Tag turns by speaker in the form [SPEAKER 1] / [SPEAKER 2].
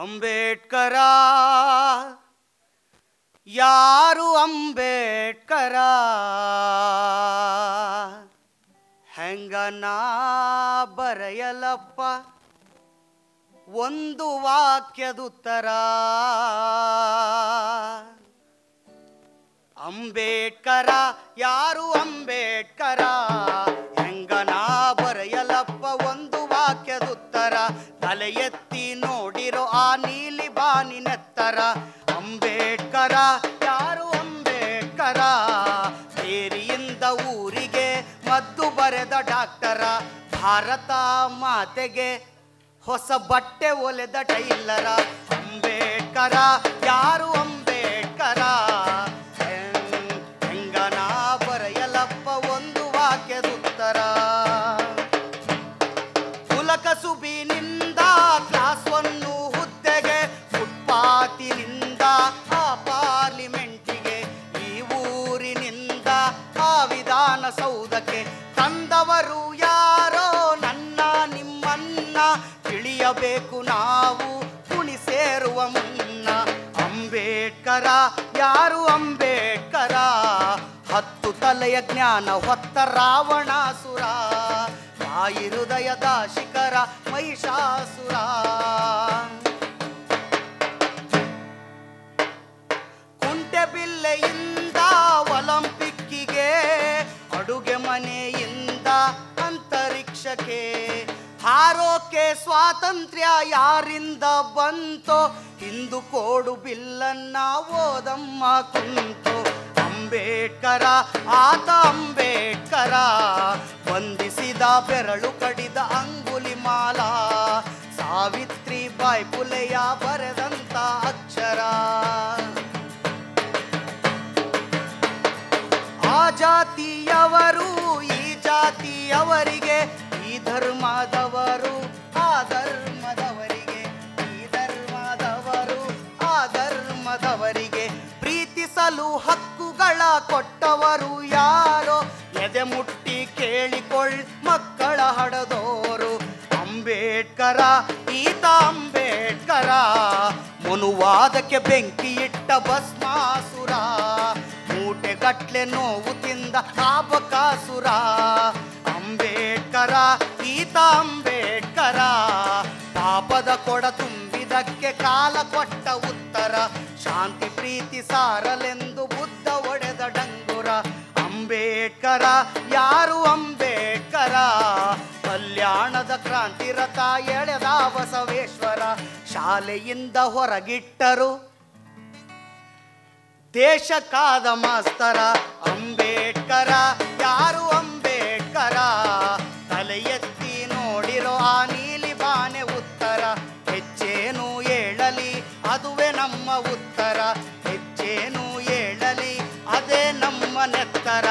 [SPEAKER 1] ಅಂಬೇಡ್ಕರ. ಯಾರು ಅಂಬೇಡ್ಕರ? ಹೆಂಗನಾ ಬರೆಯಲಪ್ಪ? ಒಂದು ವಾಕ್ಯದುತ್ತರ. ಅಂಬೇಡ್ಕರ ಯಾರು ಅಂಬೇಡ್ಕರ? ಹೆಂಗನಾ ಅಂಬೇಡ್ಕರ, ಯಾರು ಅಂಬೇಡ್ಕರ? ಸೇರಿಯಿಂದ ಊರಿಗೆ ಮದ್ದು ಬರೆದ ಡಾಕ್ಟರ, ಭಾರತ ಮಾತೆಗೆ ಹೊಸ ಬಟ್ಟೆ ಒಲೆದ ಟೈಲರ. ಅಂಬೇಡ್ಕರ, ಯಾರು ತಿಳಿಯಬೇಕು ನಾವು ಕುಣಿ ಸೇರುವ ಮುನ್ನ. ಅಂಬೇಡ್ಕರ, ಯಾರು ಅಂಬೇಡ್ಕರ? ಹತ್ತು ತಲೆಯ ಜ್ಞಾನ ಹೊತ್ತ ರಾವಣಾಸುರ. ತಾಯಿ ಹೃದಯದ ಶಿಖರ ಮಹಿಷಾಸುರ. ಕುಂಟೆಬಿಲ್ಲೆಯಿಂದ ಒಲಂಪಿಕ್ಕಿಗೆ, ಅಡುಗೆ ಮನೆಯಿಂದ ಅಂತರಿಕ್ಷಕ್ಕೆ. ಹಾರೋಕೆ ಸ್ವಾತಂತ್ರ್ಯ ಯಾರಿಂದ ಬಂತೋ? ಹಿಂದು ಕೋಡು ಬಿಲ್ಲನ್ನ ಓದಮ್ಮ ಕುಂತು. ಅಂಬೇಡ್ಕರ, ಆತ ಅಂಬೇಡ್ಕರ, ವಂದಿಸಿದ ಬೆರಳು ಕಡಿದ ಅಂಗುಲಿ ಮಾಲ. ಸಾವಿತ್ರಿ ಬಾಯ್ ಪುಲೆಯ ಬರೆದಂತ ಅಕ್ಷರ. ಆ ಜಾತಿಯವರು ಈ ಜಾತಿಯವರಿಗೆ ಧರ್ಮದವರು, ಆ ಧರ್ಮದವರಿಗೆ, ಈ ಧರ್ಮದವರು, ಆ ಧರ್ಮದವರಿಗೆ ಪ್ರೀತಿಸಲು ಹಕ್ಕುಗಳ ಕೊಟ್ಟವರು ಯಾರೋ? ಎದೆ ಮುಟ್ಟಿ ಕೇಳಿಕೊಳ್ಳ್ ಮಕ್ಕಳ ಹಡದೋರು. ಅಂಬೇಡ್ಕರ, ಈತ ಅಂಬೇಡ್ಕರ, ಮನುವಾದಕ್ಕೆ ಬೆಂಕಿ ಇಟ್ಟ ಭಸ್ಮಾಸುರ ಮೂಟೆಗಟ್ಲೆ ನೋವು ತಿಂದ ಕಾಬಕಾಸುರ ಅಂಬೇಡ್ಕರ ಈತ ಅಂಬೇಡ್ಕರ ಪಾಪದ ಕೊಡ ತುಂಬಿದಕ್ಕೆ ಕಾಲ ಕೊಟ್ಟ ಉತ್ತರ. ಶಾಂತಿ ಪ್ರೀತಿ ಸಾರಲೆಂದು ಬುದ್ಧ ಒಡೆದ ಡಂಗುರ. ಅಂಬೇಡ್ಕರ, ಯಾರು ಅಂಬೇಡ್ಕರ? ಕಲ್ಯಾಣದ ಕ್ರಾಂತಿ ರಥ ಎಳೆದ ಬಸವೇಶ್ವರ. ಶಾಲೆಯಿಂದ ಹೊರಗಿಟ್ಟರು ದೇಶಕ್ಕಾದ ಮಾಸ್ತರ ಅಂಬೇಡ್ಕರ. ನಮ್ಮ ಉತ್ತರ ಹೆಚ್ಚೇನು ಹೇಳಲಿ ಅದೇ ನಮ್ಮ ನೆತ್ತರ.